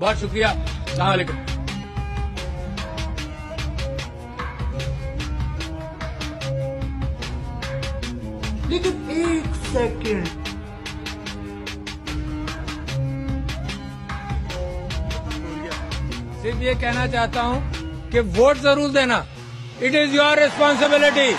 बहुत शुक्रिया। सलामकुम लेकिन एक सेकेंड। सिर्फ़ ये कहना चाहता हूँ कि वोट ज़रूर देना। It is your responsibility